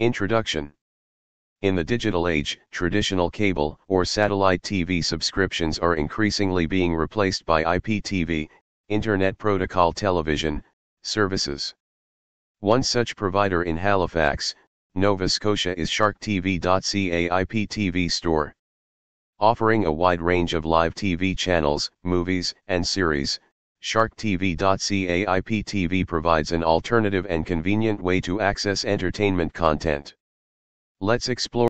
Introduction In the digital age, traditional cable or satellite TV subscriptions are increasingly being replaced by IPTV, Internet Protocol Television, services. One such provider in Halifax, Nova Scotia is SharkTV.ca IPTV store. Offering a wide range of live TV channels, movies, and series, SharkTV.ca IPTV provides an alternative and convenient way to access entertainment content. Let's explore